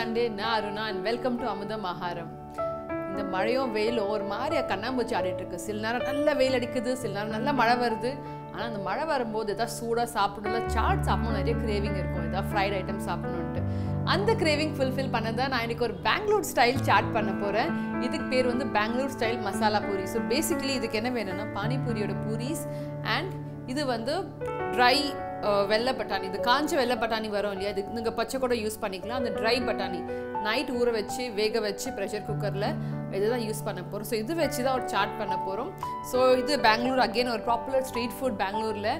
Sunday நான் Aruna and welcome to அமுதம் ஆகாரம் இந்த மழையும் வெயிலும் ஒரு மாதிரியா கண்ணாம்பூச்சி ஆடிட்டு இருக்கு. சில நேரம் நல்ல வெயில் அடிக்குது சில நேரம் நல்ல மழை வருது. ஆனால் அந்த மழை வரும்போது ஏதாவது சூடாக சாப்பிடணும் சாட் சாப்பிடணும் நிறைய கிரேவிங் இருக்கும். ஏதாவது ஃப்ரைட் ஐட்டம் சாப்பிடணுன்ட்டு அந்த கிரேவிங் ஃபுல்ஃபில் பண்ண தான் நான் இன்னைக்கு ஒரு பெங்களூர் ஸ்டைல் சாட் பண்ண போகிறேன் இதுக்கு பேர் வந்து Bengaluru style masala puri so basically இதுக்கு என்ன வேணும்னா பானிபூரியோட பூரிஸ் அண்ட் இது வந்து ட்ரை வெள்ளை பட்டாணி. இது காஞ்ச வெள்ளை பட்டாணி வரும் இல்லையா? இது நீங்கள் பச்சை கூட யூஸ் பண்ணிக்கலாம். அந்த ட்ரை பட்டாணி. நைட் ஊற வச்சு வேக வச்சு ப்ரெஷர் குக்கரில் இதுதான் யூஸ் பண்ண போகிறோம் ஸோ இது வச்சு தான் ஒரு சாட் பண்ண போகிறோம் ஸோ இது பெங்களூர் அகெயின் ஒரு பாப்புலர் ஸ்ட்ரீட் ஃபுட் பெங்களூரில்.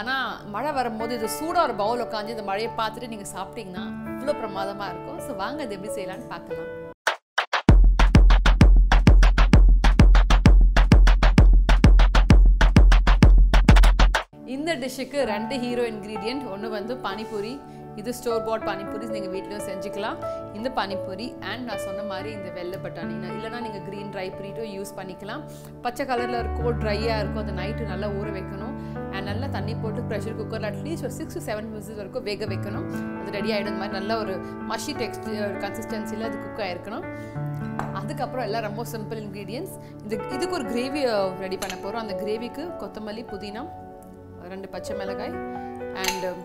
ஆனால் மழை வரும்போது இது சூடாக ஒரு பவுல் உட்காந்து இந்த மழையை பார்த்துட்டு நீங்கள் சாப்பிட்டீங்கன்னா அவ்வளோ பிரமாதமாக இருக்கும். ஸோ வாங்க இது எப்படி செய்யலாம்னு பார்க்கலாம். இந்த டிஷ்ஷுக்கு ரெண்டு ஹீரோ இன்க்ரீடியண்ட் ஒன்று வந்து பானிபூரி. இது ஸ்டோர் பாட் பானிபூரி நீங்கள் வீட்லையும் செஞ்சுக்கலாம். இந்த பானிபூரி அண்ட் நான் சொன்ன மாதிரி இந்த வெள்ளை பட்டாணி. நான் இல்லைனா நீங்கள் க்ரீன் ட்ரை ப்ரீட்டும் யூஸ் பண்ணிக்கலாம். பச்சை கலரில் இருக்கும் ட்ரையாக இருக்கும் அந்த நைட்டு நல்லா ஊற வைக்கணும். அண்ட் நல்லா தண்ணி போட்டு ப்ரெஷர் குக்கரில் அட்லீஸ்ட் ஒரு சிக்ஸ் டு செவன் மினிட்ஸ் வரைக்கும் வேக வைக்கணும். அது ரெடி ஆகிடும் மாதிரி நல்ல ஒரு மஷி டெக்ஸ்ட் கன்சிஸ்டன்சியில் அது குக் ஆகிருக்கணும் அதுக்கப்புறம் எல்லாம் ரொம்ப சிம்பிள் இன்க்ரீடியன்ஸ் இது இதுக்கு ஒரு கிரேவி ரெடி பண்ண போகிறோம் அந்த கிரேவிக்கு கொத்தமல்லி புதினா ரெண்டு பச்சை மிளகாய் அண்டு um,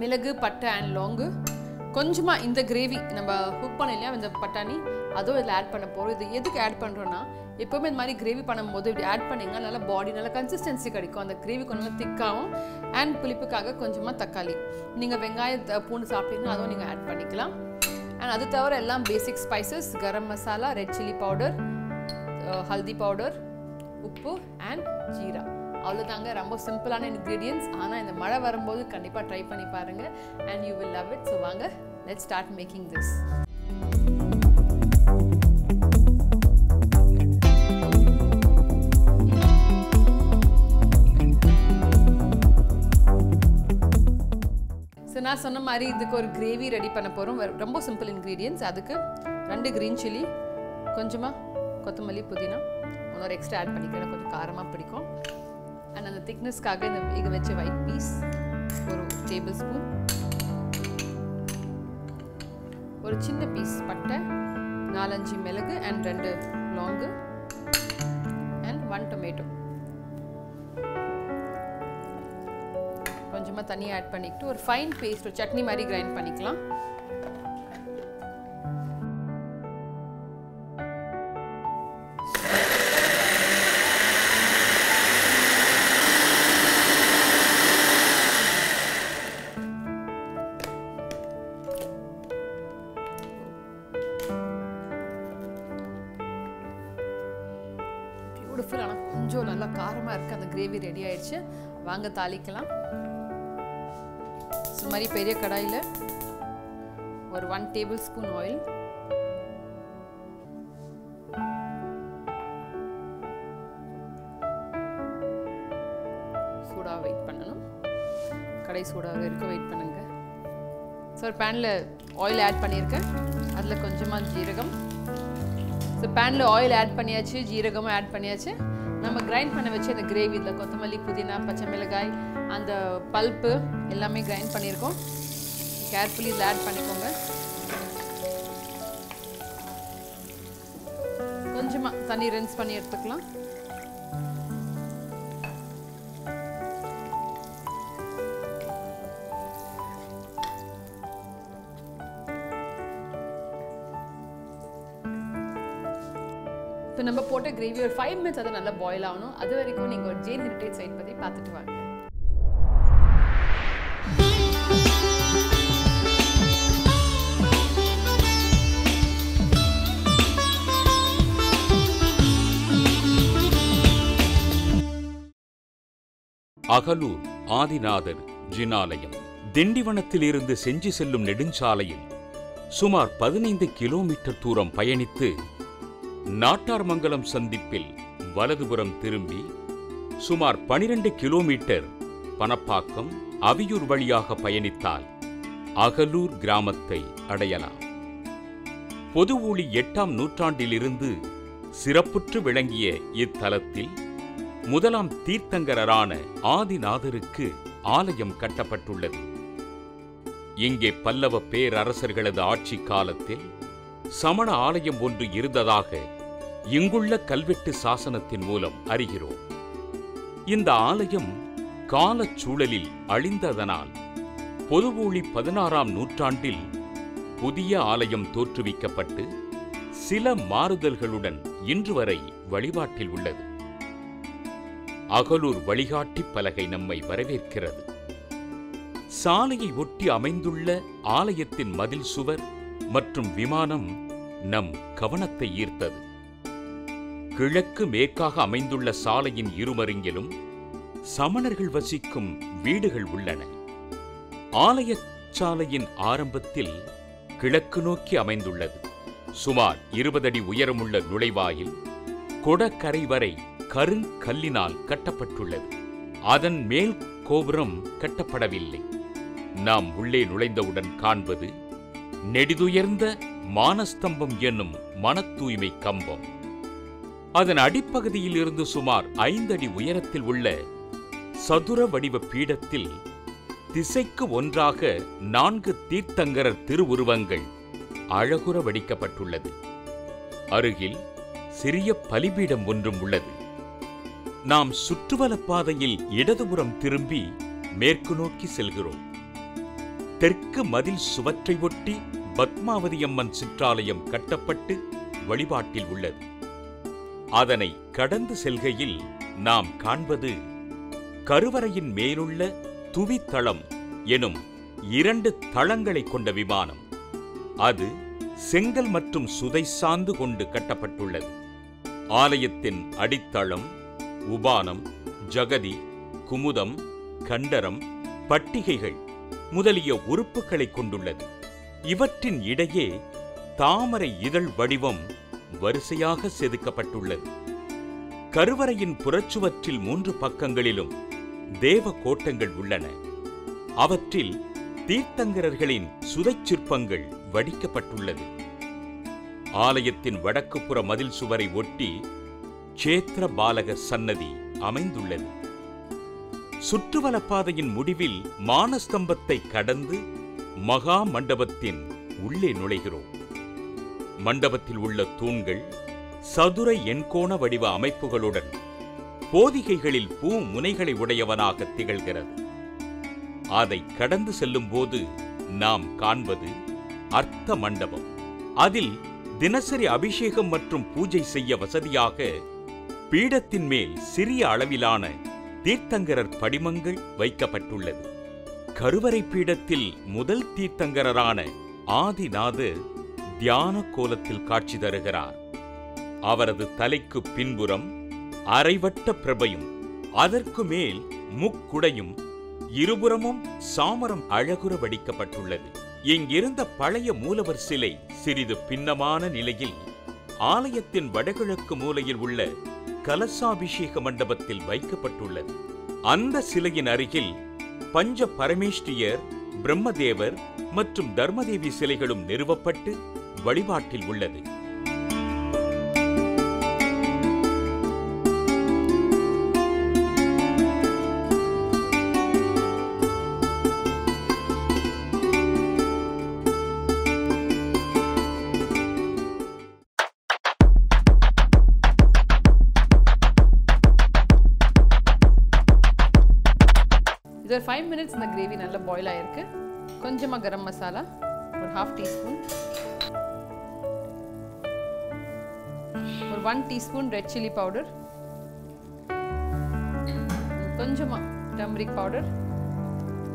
மிளகு பட்டை அண்ட் லோங்கு. கொஞ்சமாக இந்த கிரேவி நம்ம குக் பண்ண இல்லையா இந்த பட்டாணி அதுவும் இதில் ஆட் பண்ண போகிறோம் இது எதுக்கு ஆட் பண்ணுறோன்னா எப்போவுமே இந்த மாதிரி கிரேவி பண்ணும்போது இப்படி ஆட் பண்ணிங்கன்னா நல்லா பாடி நல்லா கன்சிஸ்டன்சி கிடைக்கும். அந்த கிரேவி கொஞ்சம் திக்காகவும் அண்ட் புளிப்புக்காக கொஞ்சமாக தக்காளி. நீங்கள் வெங்காய பூண்டு சாப்பிட்டீங்கன்னா அதுவும் நீங்கள் ஆட் பண்ணிக்கலாம். அண்ட் அது தவிர எல்லாம் basic spices garam masala red chilli powder haldi powder உப்பு அண்ட் ஜீரா. அவ்வளோதாங்க ரொம்ப சிம்பிளான இன்க்ரீடியன்ஸ் ஆனால் இந்த மழை வரும்போது கண்டிப்பாக ட்ரை பண்ணி பாருங்கள் and you will love it so வாங்க let start making this so நான் சொன்ன மாதிரி இதுக்கு ஒரு கிரேவி ரெடி பண்ண போகிறோம் ரொம்ப சிம்பிள் இன்க்ரீடியன்ஸ் அதுக்கு ரெண்டு க்ரீன் சில்லி கொஞ்சமாக கொத்தமல்லி புதினா. இன்னொரு எக்ஸ்ட்ரா ஆட் பண்ணிக்கிறேன். கொஞ்சம் காரமாக பிடிக்கும். அண்ட் அந்த திக்னஸ்க்காக இந்த வேக வச்ச ஒயிட் பீஸ் ஒரு டேபிள் ஸ்பூன் ஒரு சின்ன பீஸ் பட்டை நாலஞ்சு மிளகு அண்ட் ரெண்டு லாங்கு அண்ட் ஒன் டொமேட்டோ கொஞ்சமாக தனியாக ஆட் பண்ணிக்கிட்டு ஒரு ஃபைன் பேஸ்ட் ஒரு சட்னி மாதிரி கிரைண்ட் பண்ணிக்கலாம். கிரேவி ரெடி ஆயிடுச்சு. வாங்க தாளிக்கலாம். ஸோ மாதிரி பெரிய கடாயில் ஒரு ஒன் டேபிள் ஸ்பூன் ஆயில் சூடாக வெயிட் பண்ணணும். கடை சூடாக இருக்க வெயிட் பண்ணுங்க. ஸோ ஒரு பேனில் ஆயில் ஆட் பண்ணியிருக்கேன். அதில் கொஞ்சமாக ஜீரகம். ஸோ பேனில் ஆயில் ஆட் பண்ணியாச்சு ஜீரகமும் ஆட் பண்ணியாச்சு. நம்ம கிரைண்ட் பண்ண வச்சு அந்த கிரேவி இதில் கொத்தமல்லி புதினா பச்சை மிளகாய் அந்த பல்ப்பு எல்லாமே கிரைண்ட் பண்ணியிருக்கோம். கேர்ஃபுல்லி இதில் ஆட் பண்ணிக்கோங்க. கொஞ்சமாக தண்ணி ரின்ஸ் பண்ணி எடுத்துக்கலாம். போட்ட கிரேவி ஒரு ஃபைவ் மினிட்ஸ் அதை நல்லா பாயில் ஆகணும். அது வரைக்கும் நீங்கள் ஒரு ஜெயின் ஹெரிட்டேஜ் சைட் பற்றி பார்த்துட்டு வாங்க. அகலூர் ஆதிநாதர் ஜினாலயம். திண்டிவனத்திலிருந்து செஞ்சி செல்லும் நெடுஞ்சாலையில் சுமார் பதினைந்து கிலோமீட்டர் தூரம் பயணித்து நாட்டார்மங்கலம் சந்திப்பில் வலதுபுறம் திரும்பி சுமார் பனிரெண்டு கிலோமீட்டர் பணப்பாக்கம் அவியூர் வழியாக பயணித்தால் அகலூர் கிராமத்தை அடையலாம். பொது ஊழி எட்டாம் நூற்றாண்டிலிருந்து சிறப்புற்று விளங்கிய இத்தலத்தில் முதலாம் தீர்த்தங்கரரான ஆதிநாதருக்கு ஆலயம் கட்டப்பட்டுள்ளது. இங்கே பல்லவ பேரரசர்களது ஆட்சி காலத்தில் சமண ஆலயம் ஒன்று இருந்ததாக இங்குள்ள கல்வெட்டு சாசனத்தின் மூலம் அறிகிறோம். இந்த ஆலயம் காலச் சூழலில் அழிந்ததனால் பொதுவூழி பதினாறாம் நூற்றாண்டில் புதிய ஆலயம் தோற்றுவிக்கப்பட்டு சில மாறுதல்களுடன் இன்று வரை வழிபாட்டில் உள்ளது. அகலூர் வழிகாட்டி பலகை நம்மை வரவேற்கிறது. சாலையை ஒட்டி அமைந்துள்ள ஆலயத்தின் மதில் சுவர் மற்றும் விமானம் நம் கவனத்தை ஈர்த்தது. கிழக்கு மேற்காக அமைந்துள்ள சாலையின் இருமருங்கிலும் சமணர்கள் வசிக்கும் வீடுகள் உள்ளன. ஆலய சாலையின் ஆரம்பத்தில் கிழக்கு நோக்கி அமைந்துள்ளது. சுமார் இருபது அடி உயரமுள்ள நுழைவாயில் கொடக்கரை வரை கருங்கல்லினால் கட்டப்பட்டுள்ளது. அதன் மேல் கோபுரம் கட்டப்படவில்லை. நாம் உள்ளே நுழைந்தவுடன் காண்பது நெடிதுயர்ந்த மானஸ்தம்பம் என்னும் மன தூய்மை கம்பம். அதன் அடிப்பகுதியில் இருந்து சுமார் ஐந்தடி உயரத்தில் உள்ள சதுர வடிவ பீடத்தில் திசைக்கு ஒன்றாக நான்கு தீர்த்தங்கரர் திருவுருவங்கள் அழகுற வடிக்கப்பட்டுள்ளது. அருகில் சிறிய பலிபீடம் ஒன்றும் உள்ளது. நாம் சுற்றுவலப் பாதையில் இடதுபுறம் திரும்பி மேற்கு நோக்கி செல்கிறோம். தெற்கு மதில் சுவற்றை ஒட்டி பத்மாவதி அம்மன் சிற்றாலயம் கட்டப்பட்டு வழிபாட்டில் உள்ளது. அதனை கடந்து செல்கையில் நாம் காண்பது கருவறையின் மேலுள்ள துவித்தளம் எனும் இரண்டு தளங்களை கொண்ட விமானம். அது செங்கல் மற்றும் சுதை சார்ந்து கொண்டு கட்டப்பட்டுள்ளது. ஆலயத்தின் அடித்தளம் உபானம் ஜகதி குமுதம் கண்டரம் பட்டிகைகள் முதலிய உறுப்புகளை கொண்டுள்ளது. இவற்றின் இடையே தாமரை இதழ் வடிவம் வரிசையாக செதுக்கப்பட்டுள்ளது. கருவறையின் புறச்சுவற்றில் மூன்று பக்கங்களிலும் தேவ கோட்டங்கள் உள்ளன. அவற்றில் தீர்த்தங்கரர்களின் சுதை சிற்பங்கள் வடிக்கப்பட்டுள்ளது. ஆலயத்தின் வடக்கு புற மதில் சுவரை ஒட்டி சேத்திர பாலகர் சன்னதி அமைந்துள்ளது. சுற்றுவலப்பாதையின் முடிவில் மானஸ்தம்பத்தை கடந்து மகா மண்டபத்தின் உள்ளே நுழைகிறோம். மண்டபத்தில் உள்ள தூண்கள் சதுர எண்கோண வடிவ அமைப்புகளுடன் போதிகைகளில் பூ முனைகளை உடையவனாக திகழ்கிறது. அதை கடந்து செல்லும்போது நாம் காண்பது அர்த்த மண்டபம். அதில் தினசரி அபிஷேகம் மற்றும் பூஜை செய்ய வசதியாக பீடத்தின் மேல் சிறிய அளவிலான தீர்த்தங்கரர் படிமங்கள் வைக்கப்பட்டுள்ளது. கருவறை பீடத்தில் முதல் தீர்த்தங்கரரான ஆதிநாதர் தியான கோலத்தில் காட்சி தருகிறார். அவரது தலைக்கு பின்புறம் அரைவட்ட பிரபையும் அதற்கு மேல் முக்குடையும் இருபுறமும் சாமரம் அழகுற வடிக்கப்பட்டுள்ளது. இங்கிருந்த பழைய மூலவர் சிலை சிறிது பின்னமான நிலையில் ஆலயத்தின் வடகிழக்கு மூலையில் உள்ள கலசாபிஷேக மண்டபத்தில் வைக்கப்பட்டுள்ளது. அந்த சிலையின் அருகில் பஞ்ச பரமேஷ்டியர் பிரம்மதேவர் மற்றும் தர்மதேவி சிலைகளும் நிறுவப்பட்டு வழிபாட்டில் உள்ளது. இது ஒரு ஃபைவ் மினிட்ஸ் இந்த கிரேவி நல்லா பாயில் ஆயிருக்கு. கொஞ்சமாக கரம் மசாலா ஒரு half teaspoon one teaspoon red chilli powder கொஞ்சமாக டர்மரிக் பவுடர்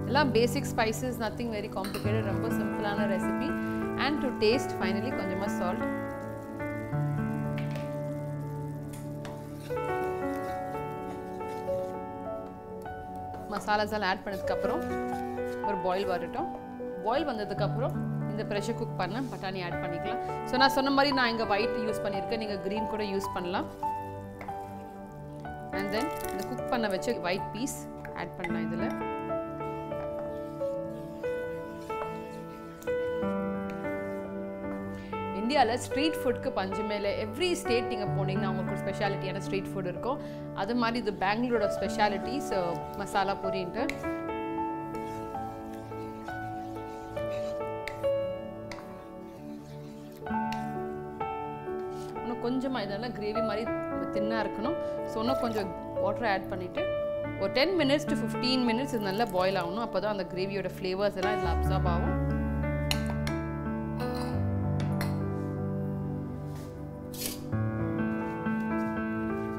எல்லாம் basic spices nothing very complicated ரொம்ப சிம்பிளான recipe and to taste finally கொஞ்சமாக சால்ட் மசாலாஸ் எல்லாம் ஆட் பண்ணதுக்கப்புறம் ஒரு பாயில் வரட்டும். பாயில் வந்ததுக்கப்புறம் இந்த ப்ரெஷர் குக் பண்ண பட்டாணி ஆட் பண்ணிக்கலாம். ஸோ நான் சொன்ன மாதிரி நான் இங்கே ஒயிட் யூஸ் பண்ணியிருக்கேன். நீங்கள் க்ரீன் கூட யூஸ் பண்ணலாம். அண்ட் தென் இந்த குக் பண்ண வச்சு ஒயிட் பீஸ் ஆட் பண்ணலாம் இதில். இந்தியாவில் ஸ்ட்ரீட் ஃபுட்க்கு பஞ்சமே இல்லை. எவ்ரி ஸ்டேட் நீங்கள் போனீங்கன்னா அவங்களுக்கு ஒரு ஸ்பெஷாலிட்டியான ஸ்ட்ரீட் ஃபுட் இருக்கும். அது மாதிரி இது பெங்களூரோட ஸ்பெஷாலிட்டி ஸோ மசாலா பூரின்ட்டு. கொஞ்சமாக இதெல்லாம் கிரேவி மாதிரி தின்னாக இருக்கணும். ஸோ இன்னும் கொஞ்சம் வாட்டர் ஆட் பண்ணிவிட்டு ஒரு ten minutes to fifteen minutes இது நல்லா பாயில் ஆகணும். அப்போ தான் அந்த கிரேவியோட ஃப்ளேவர்ஸ் எல்லாம் இதில் அப்சார்ப் ஆகும்.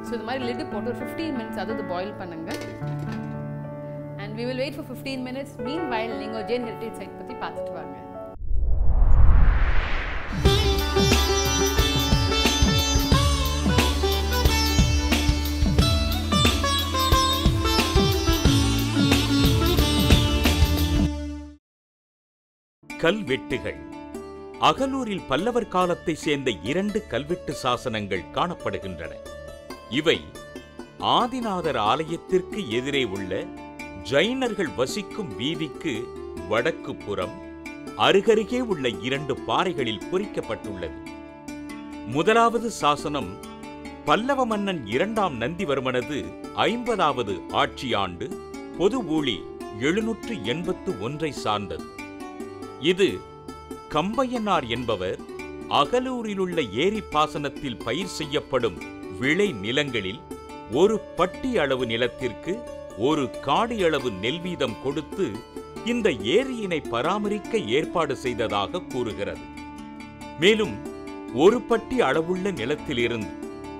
ஸோ இது மாதிரி லிட்டு போட்டு ஒரு ஃபிஃப்டீன் மினிட்ஸ் அதாவது பாயில் பண்ணுங்கள் and we will wait for fifteen minutes மீன் வயல் நீங்கள் ஜெயின் ஹெரிட்டேஜ் சைட் பற்றி பார்த்துட்டு வாங்க. கல்வெட்டுகள். அகலூரில் பல்லவர் காலத்தை சேர்ந்த இரண்டு கல்வெட்டு சாசனங்கள் காணப்படுகின்றன. இவை ஆதிநாதர் ஆலயத்திற்கு எதிரே உள்ள ஜைனர்கள் வசிக்கும் வீதிக்கு வடக்கு புறம் அருகருகே உள்ள இரண்டு பாறைகளில் பொறிக்கப்பட்டுள்ளது. முதலாவது சாசனம் பல்லவ மன்னன் இரண்டாம் நந்திவர்மனது ஐம்பதாவது ஆட்சியாண்டு பொது ஊழி எழுநூற்று எண்பத்து ஒன்றை சார்ந்தது. இது கம்பையனார் என்பவர் அகலூரிலுள்ள ஏரி பாசனத்தில் பயிர் செய்யப்படும் விளை நிலங்களில் ஒரு பட்டி அளவு நிலத்திற்கு ஒரு காடி அளவு நெல் வீதம் கொடுத்து இந்த ஏரியினை பராமரிக்க ஏற்பாடு செய்ததாக கூறுகிறது. மேலும் ஒரு பட்டி அளவுள்ள நிலத்திலிருந்து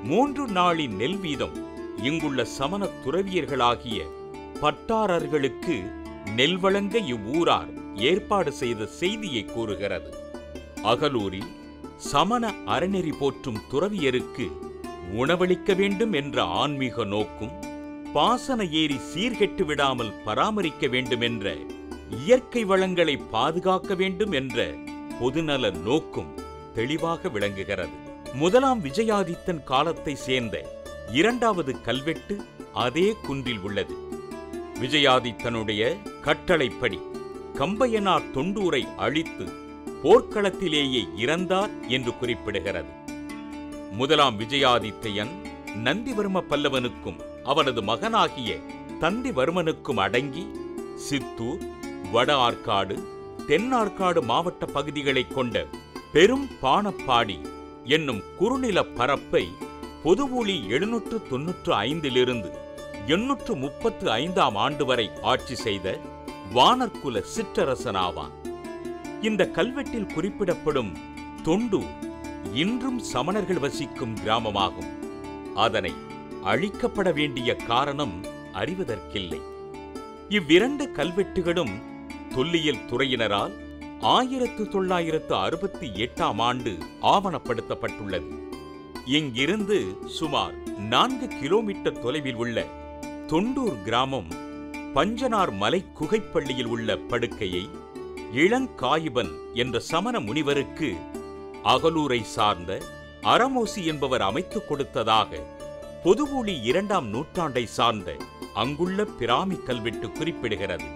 மூன்று நாளின் நெல் வீதம் இங்குள்ள சமண துறவியர்களாகிய பட்டாரர்களுக்கு நெல் வழங்க இவ்வூரார் ஏற்பாடு செய்த செய்தியை கூறுகிறது. அகலூரில் சமண அறநெறி போற்றும் துறவியருக்கு உணவளிக்க வேண்டும் என்ற ஆன்மீக நோக்கும் பாசன ஏரி சீர்கெட்டு விடாமல் பராமரிக்க வேண்டும் என்ற இயற்கை வளங்களை பாதுகாக்க வேண்டும் என்ற பொதுநல நோக்கும் தெளிவாக விளங்குகிறது. முதலாம் விஜயாதித்தன் காலத்தை சேர்ந்த இரண்டாவது கல்வெட்டு அதே குன்றில் உள்ளது. விஜயாதித்தனுடைய கட்டளைப்படி கம்பையனார் தொண்டூரை அழித்து போர்க்களத்திலேயே இறந்தார் என்று குறிப்பிடுகிறது. முதலாம் விஜயாதித்யன் நந்திவர்ம பல்லவனுக்கும் அவனது மகனாகிய தந்திவர்மனுக்கும் அடங்கி சித்தூர் வட ஆற்காடு தென் ஆற்காடு மாவட்ட பகுதிகளைக் கொண்ட பெரும் பாணப்பாடி என்னும் குறுநில பரப்பை பொதுவூழி எழுநூற்று தொன்னூற்று ஐந்திலிருந்து எண்ணூற்று முப்பத்து ஐந்தாம் ஆண்டு வரை ஆட்சி செய்த வானர்குல சிற்றரசனாவான். இந்த கல்வெட்டில் குறிப்பிடப்படும் தொண்டூர் இன்றும் சமணர்கள் வசிக்கும் கிராமமாகும். அதனை அழிக்கப்பட வேண்டிய காரணம் அறிவதற்கில்லை. இவ்விரண்டு கல்வெட்டுகளும் தொல்லியல் துறையினரால் ஆயிரத்து தொள்ளாயிரத்து அறுபத்தி எட்டாம் ஆண்டு ஆவணப்படுத்தப்பட்டுள்ளது. இங்கிருந்து சுமார் நான்கு கிலோமீட்டர் தொலைவில் உள்ள தொண்டூர் கிராமம் பஞ்சனார் மலை குகைப்பள்ளியில் உள்ள படுக்கையை இளங்காயிபன் என்ற சமண முனிவருக்கு அகலூரை சார்ந்த அரமோசி என்பவர் அமைத்துக் கொடுத்ததாக பொதுவூழி இரண்டாம் நூற்றாண்டை சார்ந்த அங்குள்ள பிராமி கல்வெட்டு குறிப்பிடுகிறது.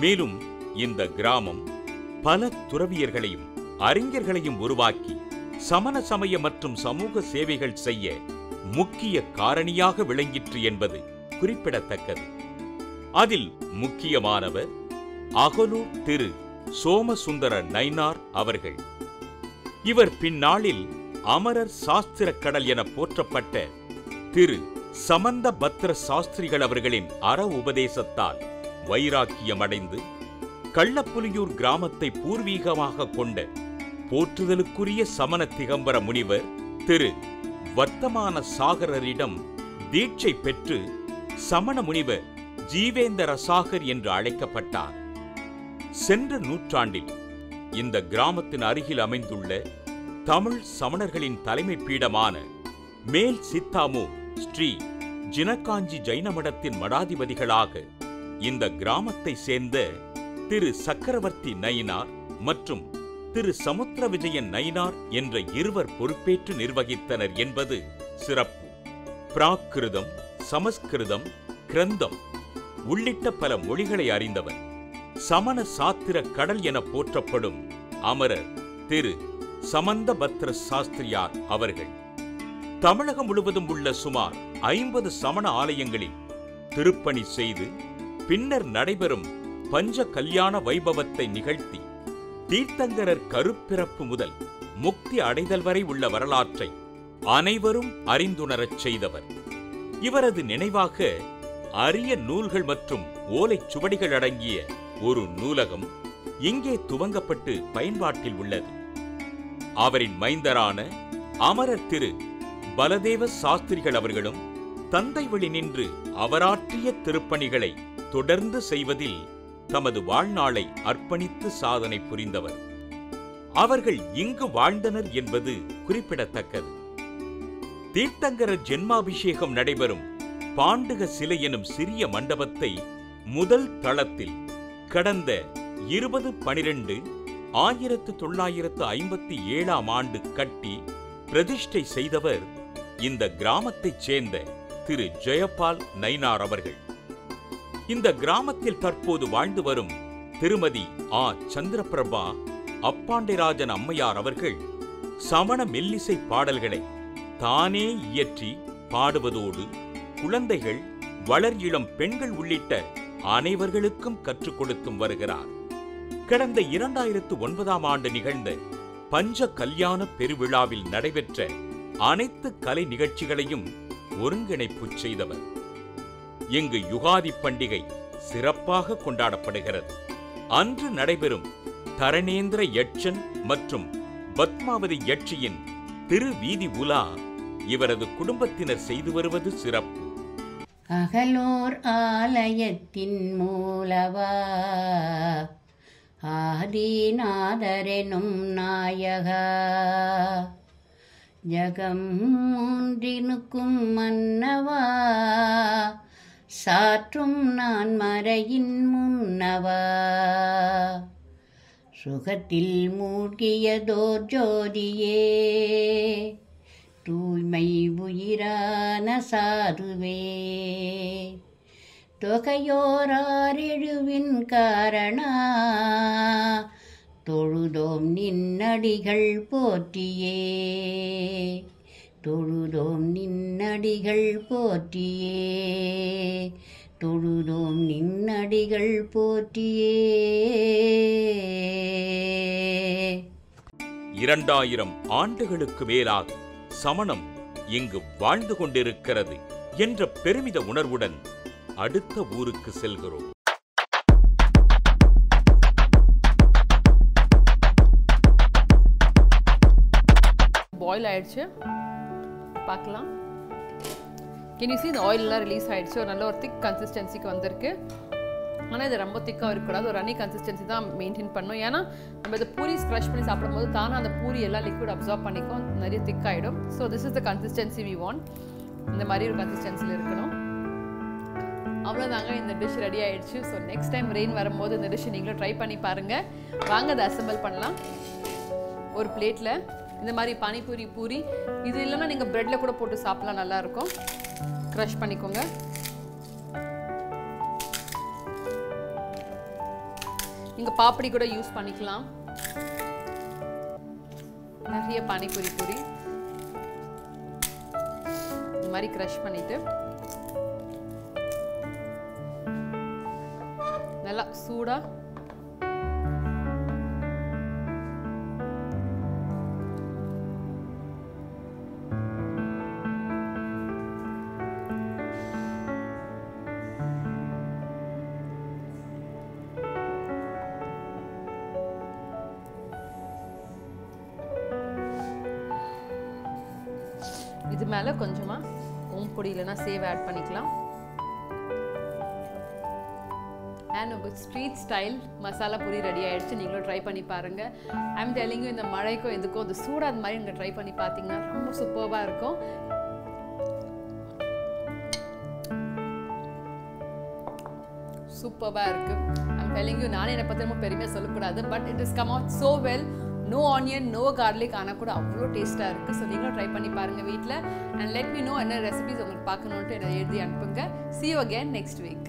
மேலும் இந்த கிராமம் பல துறவியர்களையும் அறிஞர்களையும் உருவாக்கி சமண சமய மற்றும் சமூக சேவைகள் செய்ய முக்கிய காரணியாக விளங்கிற்று என்பது குறிப்பிடத்தக்கது. அதில் முக்கியமானவர் அகலூர் திரு சோமசுந்தர நைனார் அவர்கள். இவர் பின்னாளில் அமரர் சாஸ்திர கடல் என போற்றப்பட்ட திரு சமந்த பத்ர சாஸ்திரிகள் அவர்களின் அற உபதேசத்தால் வைராக்கியமடைந்து கள்ளப்புலியூர் கிராமத்தை பூர்வீகமாக கொண்ட போற்றுதலுக்குரிய சமண திகம்பர முனிவர் திரு வர்த்தமான சாகரரிடம் தீட்சை பெற்று சமண முனிவர் ஜீவேந்தர சாகர் என்று அழைக்கப்பட்டார். சென்ற நூற்றாண்டில் இந்த கிராமத்தின் அருகில் அமைந்துள்ள தமிழ் சமணர்களின் தலைமை பீடமான மேல் சித்தாமு ஸ்ரீ ஜினகாஞ்சி ஜைன மடத்தின் மடாதிபதிகளாக இந்த கிராமத்தை சேர்ந்த திரு சக்கரவர்த்தி நயினார் மற்றும் திரு சமுத்திர விஜயன் நயினார் என்ற இருவர் பொறுப்பேற்று நிர்வகித்தனர் என்பது சிறப்பு. பிராகிருதம் சமஸ்கிருதம் கிரந்தம் உள்ளிட்ட பல மொழிகளை அறிந்தவர் சமண சாத்திர கடல் என போற்றப்படும் அமரர் திரு சமந்தபத்ர சாஸ்திரியார் அவர்கள். தமிழகம் முழுவதும் உள்ள சுமார் ஐம்பது சமண ஆலயங்களில் திருப்பணி செய்து பின்னர் நடைபெறும் பஞ்ச கல்யாண வைபவத்தை நிகழ்த்தி தீர்த்தங்கரர் கருப்பிறப்பு முதல் முக்தி அடைதல் வரை உள்ள வரலாற்றை அனைவரும் அறிந்துணரச் செய்தவர். இவரது நினைவாக அரிய நூல்கள் மற்றும் ஓலைச் சுவடிகள் அடங்கிய ஒரு நூலகம் இங்கே துவங்கப்பட்டு பயன்பாட்டில் உள்ளது. அவரின் மைந்தரான அமரர் திரு. பலதேவ சாஸ்திரிகள் அவர்களும் தந்தை வழி நின்று அவராற்றிய திருப்பணிகளை தொடர்ந்து செய்வதில் தமது வாழ்நாளை அர்ப்பணித்து சாதனை புரிந்தவர். அவர்கள் இங்கு வாழ்ந்தனர் என்பது குறிப்பிடத்தக்கது. தீர்த்தங்கர ஜென்மாபிஷேகம் நடைபெறும் பாண்டக சிலை எனும் சிறிய மண்டபத்தை முதல் தளத்தில் கடந்த இருபது பனிரெண்டு ஆயிரத்து தொள்ளாயிரத்து ஐம்பத்தி ஏழாம் ஆண்டு கட்டி பிரதிஷ்டை செய்தவர் இந்த கிராமத்தைச் சேர்ந்த திரு ஜெயபால் நைனார் அவர்கள். இந்த கிராமத்தில் தற்போது வாழ்ந்து வரும் திருமதி ஆ. சந்திரபிரபா அப்பாண்டிராஜன் அம்மையார் அவர்கள் சமண மெல்லிசை பாடல்களை தானே இயற்றி பாடுவதோடு குழந்தைகள் வளர் இளம் பெண்கள் உள்ளிட்ட அனைவர்களுக்கும் கற்றுக் கொடுத்தும் வருகிறார். கடந்த இரண்டாயிரத்து ஒன்பதாம் ஆண்டு நிகழ்ந்த பஞ்ச கல்யாண பெருவிழாவில் நடைபெற்ற அனைத்து கலை நிகழ்ச்சிகளையும் ஒருங்கிணைப்பு செய்தவர். இங்கு யுகாதி பண்டிகை சிறப்பாக கொண்டாடப்படுகிறது. அன்று நடைபெறும் தரணேந்திர யட்சன் மற்றும் பத்மாவதி யட்சியின் திருவீதி உலா இவரது குடும்பத்தினர் செய்து வருவது சிறப்பு. அகலோர் ஆலயத்தின் மூலவா? ஆதிநாதரெனும் நாயகா. ஜகம் மூன்றினுக்கும் மன்னவா? சாற்றும் நான் மறையின் முன்னவா? சுகத்தில் மூழ்கியதோர் ஜோதியே. தூய்மை உயிரான சாதுவே. தொகையோராரெழுவின் காரணா. தொழுதோம் நின்னடிகள் போற்றியே. தொழுதோம் நின்னடிகள் போற்றியே. தொழுதோம் நின்னடிகள் போற்றியே. இரண்டாயிரம் ஆண்டுகளுக்கு மேலாக சமணம் இங்கு வாழ்ந்து கொண்டிருக்கிறது என்ற பெருமித உணர்வுடன் அடுத்த ஊருக்கு செல்கிறோம். பாயில் ஆயிடுச்சு. பார்க்கலாம். கேன் யூ see இந்த ஆயிலெலாம் ரிலீஸ் ஆயிடுச்சு? ஒரு நல்ல ஒரு திக் கன்சிஸ்டன்சிக்கு வந்திருக்கு. ஆனால் இது ரொம்ப திக்காக இருக்கக்கூடாது. ஒரு ரன்னி கன்சிஸ்டன்சி தான் மெயின்டைன் பண்ணும். ஏன்னா நம்ம இந்த பூரி ஸ்க்ரஷ் பண்ணி சாப்பிடும்போது தானே அந்த பூரி எல்லாம் லிக்விட் அப்சார்ப் பண்ணிக்கும். நிறைய திக்காகிடும் so this is the consistency we want இந்த மாதிரி ஒரு கன்சிஸ்டன்சியில் இருக்கணும். அவ்வளோதாங்க இந்த டிஷ் ரெடி ஆயிடுச்சு. ஸோ நெக்ஸ்ட் டைம் ரெயின் வரும்போது இந்த டிஷ் நீங்களும் ட்ரை பண்ணி பாருங்கள் வாங்க அதை அசெம்பிள் பண்ணலாம். ஒரு பிளேட்டில் இந்த மாதிரி பானிபூரி பூரி. இது இல்லைன்னா நீங்கள் ப்ரெட்டில் கூட போட்டு சாப்பிடலாம். நல்லாயிருக்கும் க்ரஷ் பண்ணிக்கோங்க. நீங்கள் பாப்படி கூட யூஸ் பண்ணிக்கலாம். நிறைய பானிபூரி பூரி. இந்த மாதிரி க்ரஷ் பண்ணிட்டு. நல்லா சூடாக மேலே கொஞ்சமாக ஓம்பொடி இல்லைனா சேவ் ஆட் பண்ணிக்கலாம். அண்ட் உங்கள் street style masala puri ready ஆகிடுச்சு நீங்களும் ட்ரை பண்ணி பாருங்க. ஐம் டெல்லிங்கும் இந்த மழைக்கும் எதுக்கும் அந்த சூடாக அந்த மாதிரி நீங்கள் ட்ரை பண்ணி பார்த்தீங்கன்னா ரொம்ப சூப்பர்வாக இருக்கும். சூப்பர்வாக இருக்குது ஐம் டெல்லிங் நானே என்னை பற்றி ரொம்ப பெருமையாக சொல்லக்கூடாது. But it is come out so well no onion no garlic ஆனால் கூட அவ்வளோ டேஸ்ட்டாக இருக்குது ஸோ நீங்களும் ட்ரை பண்ணி பாருங்கள் வீட்டில் அண்ட் லெட் மீ நோ என்ன ரெசிபிஸ் உங்களுக்கு பார்க்கணுன்ட்டு என்னை எழுதி அனுப்புங்க. See you again next week